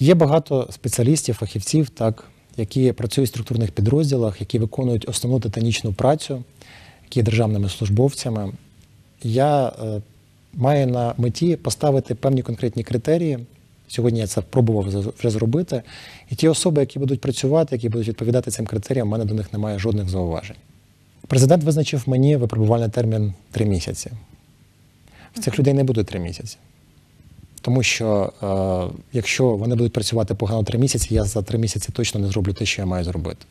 Є багато спеціалістів, фахівців, так, які працюють в структурних підрозділах, які виконують основну титанічну працю, які є державними службовцями. Я е, маю на меті поставити певні конкретні критерії. Сьогодні я це пробував вже зробити. І ті особи, які будуть працювати, які будуть відповідати цим критеріям, у мене до них немає жодних зауважень. Президент визначив мені випробувальний термін три місяці. В цих людей не буде три місяці. Тому що е, якщо вони будуть працювати погано три місяці, я за три місяці точно не зроблю те, що я маю зробити.